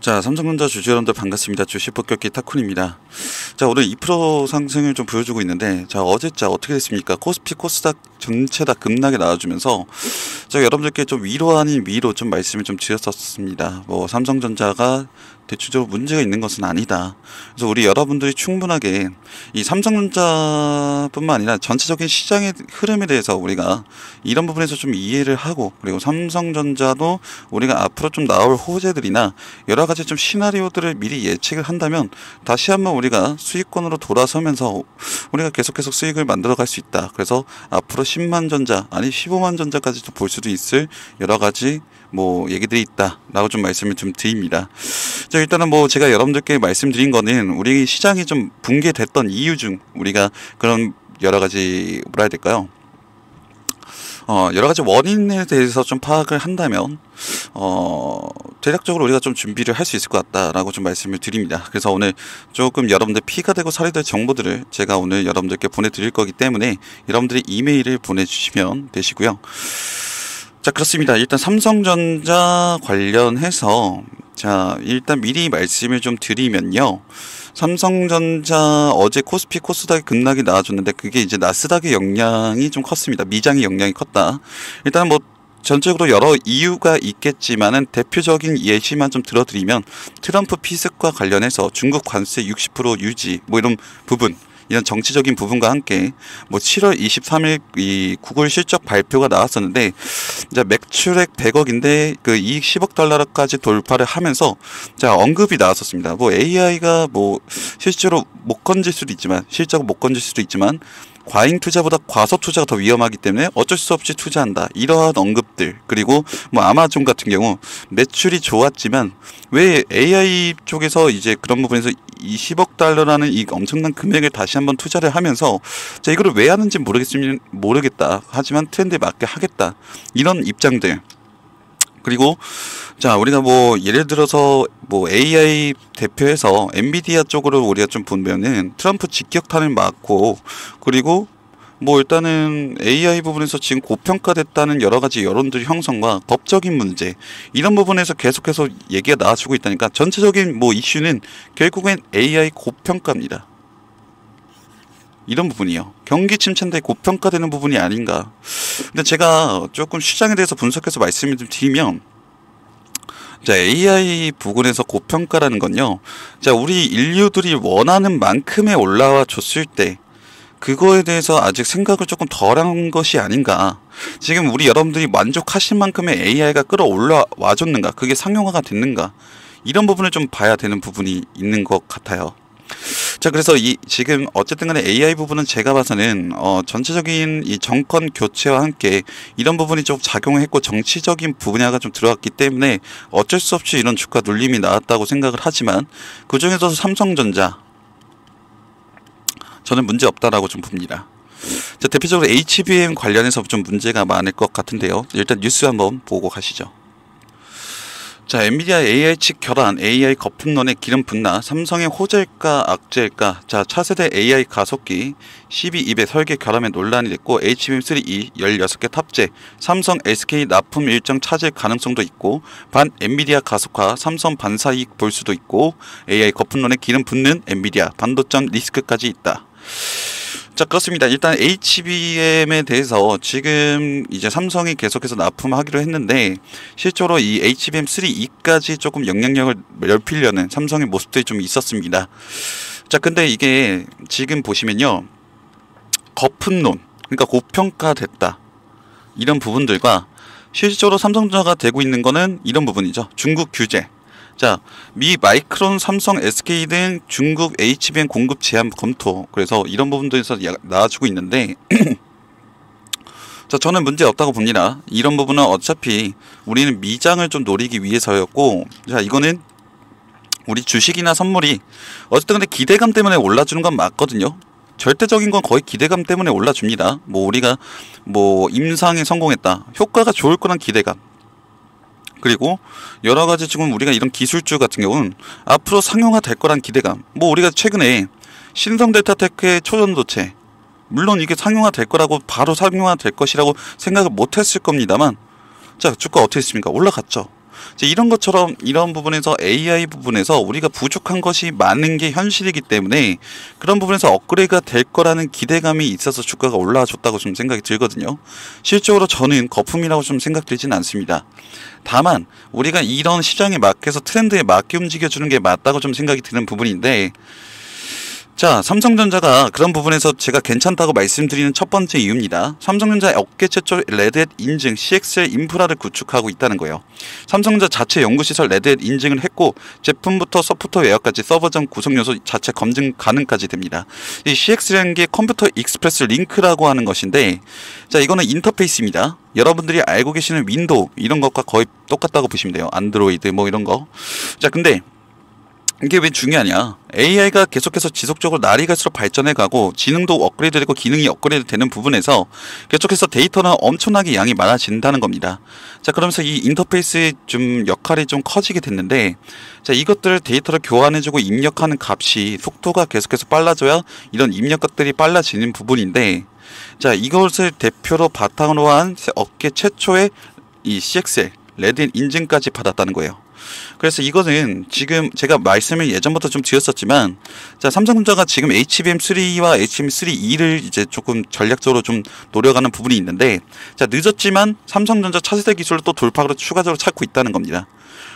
자, 삼성전자 주주 여러분들 반갑습니다. 주식 폭격기 타쿤입니다. 자, 오늘 2% 상승을 좀 보여주고 있는데, 자, 어제 자 어떻게 됐습니까? 코스피, 코스닥 전체 다 급락에 나와주면서, 자, 여러분들께 좀 위로 아닌 위로 좀 말씀을 좀 드렸었습니다. 뭐, 삼성전자가 대체적으로 문제가 있는 것은 아니다. 그래서 우리 여러분들이 충분하게 이 삼성전자뿐만 아니라 전체적인 시장의 흐름에 대해서 우리가 이런 부분에서 좀 이해를 하고 그리고 삼성전자도 우리가 앞으로 좀 나올 호재들이나 여러 가지 좀 시나리오들을 미리 예측을 한다면 다시 한번 우리가 수익권으로 돌아서면서 우리가 계속해서 수익을 만들어 갈 수 있다. 그래서 앞으로 10만 전자 아니 15만 전자까지도 볼 수도 있을 여러 가지 뭐 얘기들이 있다라고 좀 말씀을 좀 드립니다. 자 일단은 뭐 제가 여러분들께 말씀드린 거는 우리 시장이 좀 붕괴됐던 이유 중 우리가 그런 여러 가지 뭐라 해야 될까요? 어, 여러 가지 원인에 대해서 좀 파악을 한다면, 어, 대략적으로 우리가 좀 준비를 할 수 있을 것 같다라고 좀 말씀을 드립니다. 그래서 오늘 조금 여러분들 피가 되고 살이 될 정보들을 제가 오늘 여러분들께 보내드릴 거기 때문에 여러분들이 이메일을 보내주시면 되시고요. 자, 그렇습니다. 일단 삼성전자 관련해서, 자, 일단 미리 말씀을 좀 드리면요. 삼성전자 어제 코스피 코스닥이 급락이 나와줬는데 그게 이제 나스닥의 영향이 좀 컸습니다. 미장의 영향이 컸다. 일단 뭐 전적으로 여러 이유가 있겠지만은 대표적인 예시만 좀 들어드리면 트럼프 피습과 관련해서 중국 관세 60% 유지 뭐 이런 부분 이런 정치적인 부분과 함께 뭐 7월 23일 이 구글 실적 발표가 나왔었는데 이제 매출액 100억인데 그 이익 10억 달러까지 돌파를 하면서 자 언급이 나왔었습니다. 뭐 AI가 뭐 실제로 못 건질 수도 있지만 실적을 못 건질 수도 있지만 과잉 투자보다 과소 투자가 더 위험하기 때문에 어쩔 수 없이 투자한다. 이러한 언급들 그리고 뭐 아마존 같은 경우 매출이 좋았지만 왜 AI 쪽에서 이제 그런 부분에서 20억 달러라는 이 엄청난 금액을 다시 한번 투자를 하면서 자 이거를 왜 하는지 모르겠으면 모르겠다. 하지만 트렌드에 맞게 하겠다. 이런 입장들 그리고 자 우리가 뭐 예를 들어서 뭐 AI 대표에서 엔비디아 쪽으로 우리가 좀 보면은 트럼프 직격탄을 맞고 그리고 뭐 일단은 AI 부분에서 지금 고평가됐다는 여러 가지 여론들 형성과 법적인 문제 이런 부분에서 계속해서 얘기가 나와주고 있다니까 전체적인 뭐 이슈는 결국엔 AI 고평가입니다. 이런 부분이요. 경기 침체인데 고평가되는 부분이 아닌가. 근데 제가 조금 시장에 대해서 분석해서 말씀을 좀 드리면 자, AI 부분에서 고평가라는 건요. 자, 우리 인류들이 원하는 만큼의 올라와 줬을 때 그거에 대해서 아직 생각을 조금 덜한 것이 아닌가. 지금 우리 여러분들이 만족하실 만큼의 AI가 끌어올라 와 줬는가. 그게 상용화가 됐는가. 이런 부분을 좀 봐야 되는 부분이 있는 것 같아요. 자 그래서 이 지금 어쨌든 간에 AI 부분은 제가 봐서는 어 전체적인 이 정권 교체와 함께 이런 부분이 좀 작용했고 정치적인 분야가 좀 들어갔기 때문에 어쩔 수 없이 이런 주가 눌림이 나왔다고 생각을 하지만 그 중에서도 삼성전자 저는 문제 없다라고 좀 봅니다. 자 대표적으로 HBM 관련해서 좀 문제가 많을 것 같은데요. 일단 뉴스 한번 보고 가시죠. 자, 엔비디아 AI 칩 결함, AI 거품론에 기름 붓나, 삼성의 호재일까, 악재일까, 자, 차세대 AI 가속기, 12입의 설계 결함에 논란이 됐고, HBM3E 16개 탑재, 삼성 SK 납품 일정 차질 가능성도 있고, 반 엔비디아 가속화, 삼성 반사 이익 볼 수도 있고, AI 거품론에 기름 붓는 엔비디아, 반도점 리스크까지 있다. 자 그렇습니다. 일단 HBM에 대해서 지금 이제 삼성이 계속해서 납품하기로 했는데 실제로 이 HBM3E까지 조금 영향력을 넓히려는 삼성의 모습들이 좀 있었습니다. 자 근데 이게 지금 보시면요 거품론 그러니까 고평가됐다 이런 부분들과 실질적으로 삼성전자가 되고 있는 거는 이런 부분이죠. 중국 규제 자, 미 마이크론, 삼성, SK 등 중국 HBM 공급 제한 검토. 그래서 이런 부분들에서 나와주고 있는데, 자, 저는 문제 없다고 봅니다. 이런 부분은 어차피 우리는 미장을 좀 노리기 위해서였고, 자, 이거는 우리 주식이나 선물이 어쨌든 근데 기대감 때문에 올라주는 건 맞거든요. 절대적인 건 거의 기대감 때문에 올라줍니다. 뭐 우리가 뭐 임상에 성공했다. 효과가 좋을 거란 기대감. 그리고 여러 가지 지금 우리가 이런 기술주 같은 경우는 앞으로 상용화 될 거란 기대감. 뭐 우리가 최근에 신성 델타테크의 초전도체 물론 이게 상용화 될 거라고 바로 상용화 될 것이라고 생각을 못 했을 겁니다만 자 주가 어떻게 했습니까? 올라갔죠. 이런 것처럼 이런 부분에서 AI 부분에서 우리가 부족한 것이 많은 게 현실이기 때문에 그런 부분에서 업그레이드가 될 거라는 기대감이 있어서 주가가 올라와줬다고 좀 생각이 들거든요. 실적으로 저는 거품이라고 좀 생각되진 않습니다. 다만 우리가 이런 시장에 맞게서 트렌드에 맞게 움직여주는 게 맞다고 좀 생각이 드는 부분인데 자, 삼성전자가 그런 부분에서 제가 괜찮다고 말씀드리는 첫 번째 이유입니다. 삼성전자 업계 최초 레드햇 인증 CXL 인프라를 구축하고 있다는 거예요. 삼성전자 자체 연구시설 Red Hat 인증을 했고 제품부터 소프트웨어까지 서버 전 구성 요소 자체 검증 가능까지 됩니다. 이 CXL이라는 게 Computer Express Link라고 하는 것인데 자, 이거는 인터페이스입니다. 여러분들이 알고 계시는 윈도우 이런 것과 거의 똑같다고 보시면 돼요. 안드로이드 뭐 이런 거. 자, 근데 이게 왜 중요하냐? AI가 계속해서 지속적으로 날이 갈수록 발전해 가고 지능도 업그레이드 되고 기능이 업그레이드 되는 부분에서 계속해서 데이터는 엄청나게 양이 많아진다는 겁니다. 자, 그러면서 이 인터페이스의 좀 역할이 좀 커지게 됐는데 자, 이것들을 데이터를 교환해주고 입력하는 값이 속도가 계속해서 빨라져야 이런 입력값들이 빨라지는 부분인데 자, 이것을 대표로 바탕으로 한 업계 최초의 이 CXL Red 인증까지 받았다는 거예요. 그래서 이거는 지금 제가 말씀을 예전부터 좀 드렸었지만 자 삼성전자가 지금 HBM3와 HBM3E를 이제 조금 전략적으로 좀 노려가는 부분이 있는데 자 늦었지만 삼성전자 차세대 기술을 또 돌파로 추가적으로 찾고 있다는 겁니다.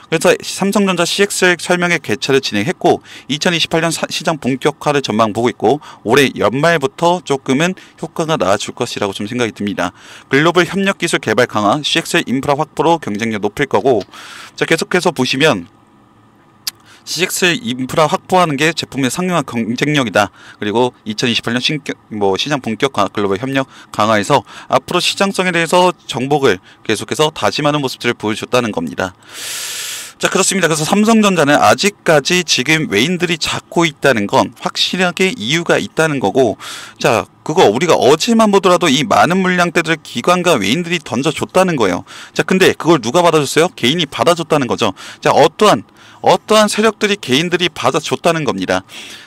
그래서 삼성전자 CXL 설명회 개최를 진행했고 2028년 시장 본격화를 전망 보고 있고 올해 연말부터 조금은 효과가 나아질 것이라고 좀 생각이 듭니다. 글로벌 협력 기술 개발 강화, CXL 인프라 확보로 경쟁력 높일 거고 자 계속해서 보시면 CX 인프라 확보하는 게 제품의 상용화 경쟁력이다. 그리고 2028년 신격, 뭐 시장 본격화 글로벌 협력 강화해서 앞으로 시장성에 대해서 정복을 계속해서 다짐하는 모습들을 보여줬다는 겁니다. 자 그렇습니다. 그래서 삼성전자는 아직까지 지금 외인들이 잡고 있다는 건 확실하게 이유가 있다는 거고 자 그거 우리가 어제만 보더라도 이 많은 물량대들을 기관과 외인들이 던져줬다는 거예요. 자 근데 그걸 누가 받아줬어요? 개인이 받아줬다는 거죠. 자 어떠한 어떠한 세력들이 개인들이 받아줬다는 겁니다.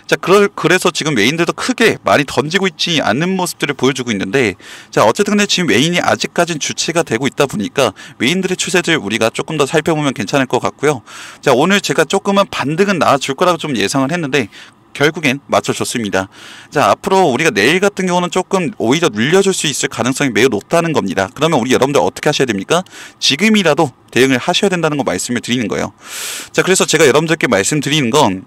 자, 그럴, 그래서 지금 외인들도 크게 많이 던지고 있지 않는 모습들을 보여주고 있는데, 자, 어쨌든 근데 지금 외인이 아직까지는 주체가 되고 있다 보니까 외인들의 추세들 우리가 조금 더 살펴보면 괜찮을 것 같고요. 자, 오늘 제가 조금은 반등은 나와줄 거라고 좀 예상을 했는데, 결국엔 맞춰줬습니다. 자, 앞으로 우리가 내일 같은 경우는 조금 오히려 눌려줄 수 있을 가능성이 매우 높다는 겁니다. 그러면 우리 여러분들 어떻게 하셔야 됩니까? 지금이라도 대응을 하셔야 된다는 거 말씀을 드리는 거예요. 자, 그래서 제가 여러분들께 말씀드리는 건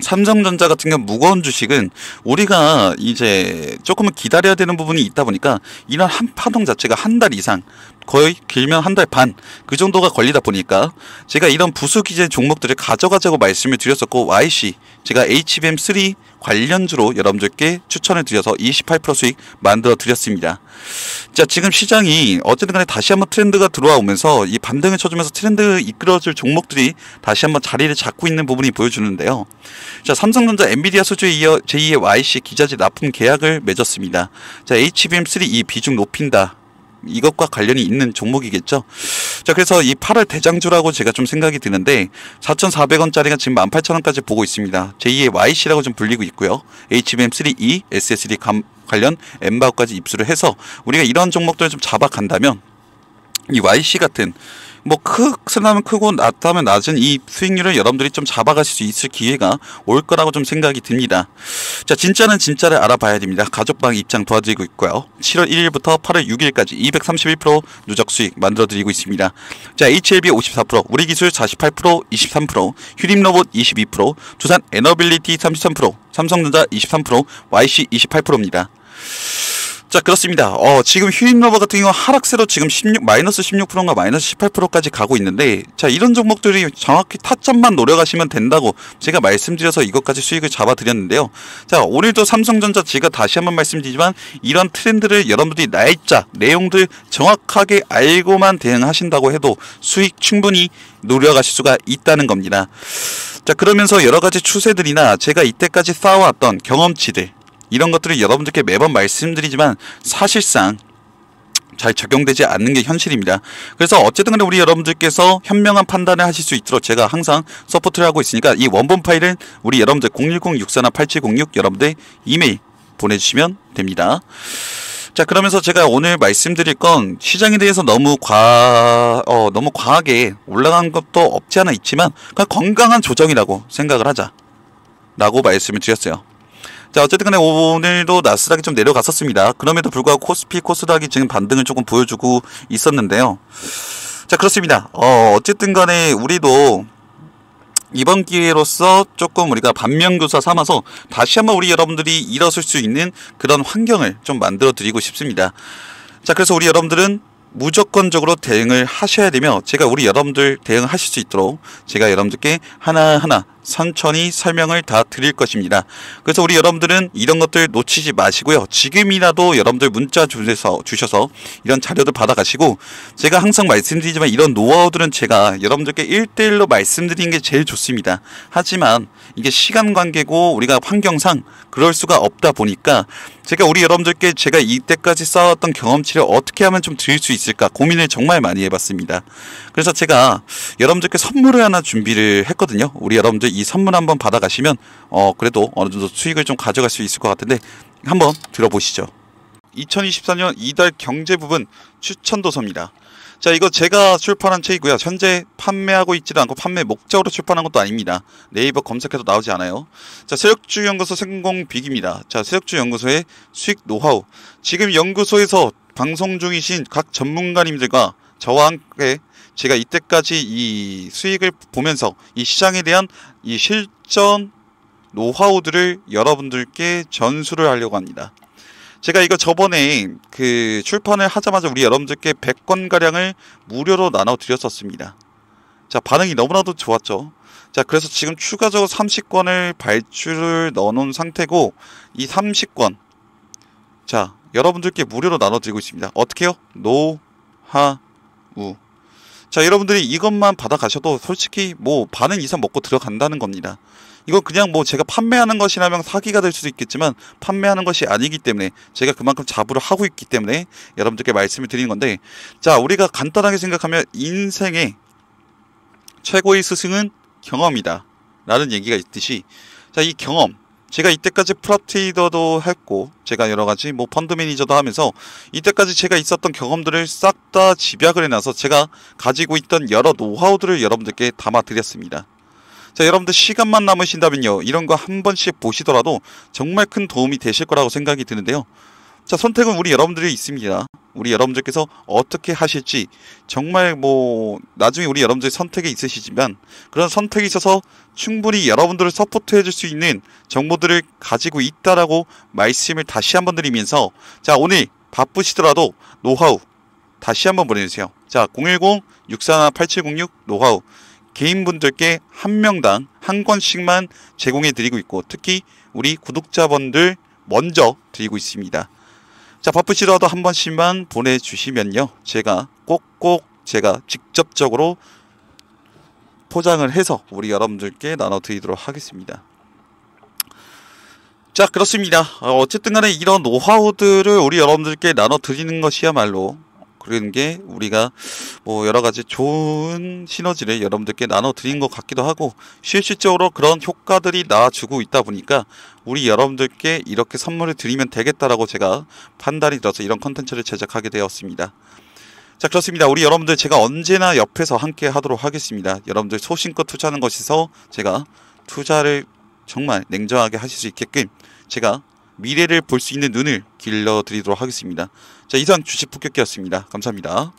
삼성전자 같은 경우 무거운 주식은 우리가 이제 조금은 기다려야 되는 부분이 있다 보니까 이런 한 파동 자체가 한 달 이상 거의 길면 한 달 반 그 정도가 걸리다 보니까 제가 이런 부수 기재 종목들을 가져가자고 말씀을 드렸었고 YC 제가 HBM3 관련주로 여러분들께 추천을 드려서 28% 수익 만들어 드렸습니다. 자 지금 시장이 어쨌든 간에 다시 한번 트렌드가 들어와 오면서 이 반등을 쳐주면서 트렌드 이끌어줄 종목들이 다시 한번 자리를 잡고 있는 부분이 보여주는데요. 자 삼성전자 엔비디아 수주에 이어 제2의 YC 기자재 납품 계약을 맺었습니다. 자 HBM3 이 비중 높인다. 이것과 관련이 있는 종목이겠죠. 자, 그래서 이 8월 대장주라고 제가 좀 생각이 드는데 4,400원짜리가 지금 18,000원까지 보고 있습니다. 제2의 YC라고 좀 불리고 있고요. HBM3E, SSD 감, 관련 엠바우까지 입수를 해서 우리가 이런 종목들을 좀 잡아간다면 이 YC 같은 뭐 크다면 크고 낮다면 낮은 이 수익률을 여러분들이 좀 잡아가실 수 있을 기회가 올 거라고 좀 생각이 듭니다. 자 진짜는 진짜를 알아봐야 됩니다. 가족방 입장 도와드리고 있고요. 7월 1일부터 8월 6일까지 231% 누적 수익 만들어드리고 있습니다. 자 HLB 54% 우리 기술 48% 23% 휴림 로봇 22% 두산 에너빌리티 33% 삼성전자 23% YC 28%입니다. 자 그렇습니다. 어, 지금 휴인러버 같은 경우 하락세로 지금 16 마이너스 16%가 마이너스 18%까지 가고 있는데 자 이런 종목들이 정확히 타점만 노려가시면 된다고 제가 말씀드려서 이것까지 수익을 잡아드렸는데요. 자 오늘도 삼성전자 제가 다시 한번 말씀드리지만 이런 트렌드를 여러분들이 날짜 내용들 정확하게 알고만 대응하신다고 해도 수익 충분히 노려가실 수가 있다는 겁니다. 자 그러면서 여러 가지 추세들이나 제가 이때까지 쌓아왔던 경험치들 이런 것들을 여러분들께 매번 말씀드리지만 사실상 잘 적용되지 않는 게 현실입니다. 그래서 어쨌든 간에 우리 여러분들께서 현명한 판단을 하실 수 있도록 제가 항상 support를 하고 있으니까 이 원본 파일은 우리 여러분들 010-64나 8706 여러분들 이메일 보내주시면 됩니다. 자 그러면서 제가 오늘 말씀드릴 건 시장에 대해서 너무 과 어, 너무 과하게 올라간 것도 없지 않아 있지만 그냥 건강한 조정이라고 생각을 하자라고 말씀을 드렸어요. 자 어쨌든 간에 오늘도 나스닥이 좀 내려갔었습니다. 그럼에도 불구하고 코스피 코스닥이 지금 반등을 조금 보여주고 있었는데요. 자 그렇습니다. 어 어쨌든 간에 우리도 이번 기회로서 조금 우리가 반면교사 삼아서 다시 한번 우리 여러분들이 일어설 수 있는 그런 환경을 좀 만들어 드리고 싶습니다. 자, 그래서 우리 여러분들은 무조건적으로 대응을 하셔야 되며 제가 우리 여러분들 대응하실 수 있도록 제가 여러분들께 하나하나 천천히 설명을 다 드릴 것입니다. 그래서 우리 여러분들은 이런 것들 놓치지 마시고요. 지금이라도 여러분들 문자 주셔서, 주셔서 이런 자료들 받아가시고 제가 항상 말씀드리지만 이런 노하우들은 제가 여러분들께 1대1로 말씀드리는 게 제일 좋습니다. 하지만 이게 시간 관계고 우리가 환경상 그럴 수가 없다 보니까 제가 우리 여러분들께 제가 이때까지 쌓았던 경험치를 어떻게 하면 좀 드릴 수 있을까 고민을 정말 많이 해봤습니다. 그래서 제가 여러분들께 선물을 하나 준비를 했거든요. 우리 여러분들 이 선물 한번 받아가시면 어 그래도 어느 정도 수익을 좀 가져갈 수 있을 것 같은데 한번 들어보시죠. 2024년 이달 경제 부분 추천 도서입니다. 자, 이거 제가 출판한 책이고요. 현재 판매하고 있지도 않고 판매 목적으로 출판한 것도 아닙니다. 네이버 검색해도 나오지 않아요. 자, 세력주 연구소 성공 빅입니다. 자, 세력주 연구소의 수익 노하우. 지금 연구소에서 방송 중이신 각 전문가님들과 저와 함께 제가 이때까지 이 수익을 보면서 이 시장에 대한 이 실전 노하우들을 여러분들께 전수를 하려고 합니다. 제가 이거 저번에 그 출판을 하자마자 우리 여러분들께 100권 가량을 무료로 나눠 드렸었습니다. 자, 반응이 너무나도 좋았죠. 자, 그래서 지금 추가적으로 30권을 발주를 넣어 놓은 상태고 이 30권 자, 여러분들께 무료로 나눠 드리고 있습니다. 어떻게요? 노하우 자, 여러분들이 이것만 받아가셔도 솔직히 뭐 반은 이상 먹고 들어간다는 겁니다. 이건 그냥 뭐 제가 판매하는 것이라면 사기가 될 수도 있겠지만 판매하는 것이 아니기 때문에 제가 그만큼 자부를 하고 있기 때문에 여러분들께 말씀을 드리는 건데 자, 우리가 간단하게 생각하면 인생의 최고의 스승은 경험이다. 라는 얘기가 있듯이 자, 이 경험 제가 이때까지 프로트레이더도 했고 제가 여러 가지 뭐 펀드 매니저도 하면서 이때까지 제가 있었던 경험들을 싹 다 집약을 해놔서 제가 가지고 있던 여러 노하우들을 여러분들께 담아 드렸습니다. 자 여러분들 시간만 남으신다면요 이런 거 한 번씩 보시더라도 정말 큰 도움이 되실 거라고 생각이 드는데요. 자 선택은 우리 여러분들이 있습니다. 우리 여러분들께서 어떻게 하실지 정말 뭐 나중에 우리 여러분들 선택이 있으시지만 그런 선택이 있어서 충분히 여러분들을 서포트해 줄 수 있는 정보들을 가지고 있다라고 말씀을 다시 한번 드리면서 자 오늘 바쁘시더라도 노하우 다시 한번 보내주세요. 자 010-641-8706 노하우 개인분들께 한 명당 한 권씩만 제공해 드리고 있고 특히 우리 구독자분들 먼저 드리고 있습니다. 자, 바쁘시더라도 한 번씩만 보내주시면요. 제가 꼭꼭 제가 직접적으로 포장을 해서 우리 여러분들께 나눠드리도록 하겠습니다. 자, 그렇습니다. 어, 어쨌든 간에 이런 노하우들을 우리 여러분들께 나눠드리는 것이야말로 그런 게 우리가 뭐 여러 가지 좋은 시너지를 여러분들께 나눠 드린 것 같기도 하고 실질적으로 그런 효과들이 나와주고 있다 보니까 우리 여러분들께 이렇게 선물을 드리면 되겠다라고 제가 판단이 들어서 이런 컨텐츠를 제작하게 되었습니다. 자 그렇습니다. 우리 여러분들 제가 언제나 옆에서 함께 하도록 하겠습니다. 여러분들 소신껏 투자하는 것에서 제가 투자를 정말 냉정하게 하실 수 있게끔 제가 미래를 볼 수 있는 눈을 길러드리도록 하겠습니다. 자, 이상 주식 폭격기였습니다. 감사합니다.